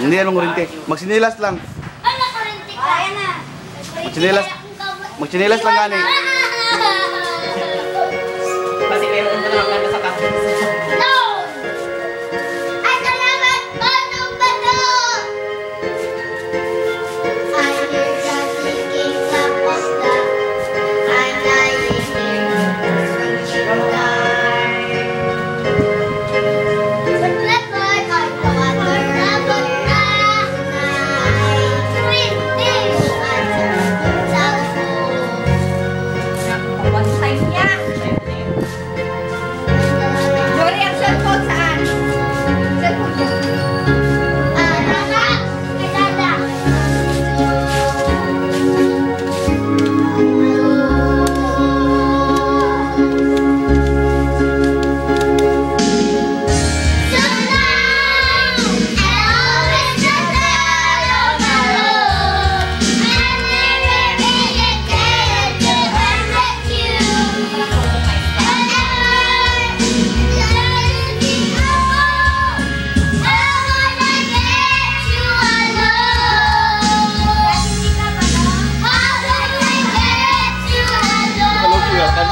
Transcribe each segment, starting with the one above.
Hindi yan mangurinte. Magsinilas lang. Ay, nakarinti ka. Ayan na. Magsinilas. Magsinilas lang gani. Kasi meron ka naman sa kaso.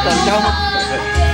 大家吗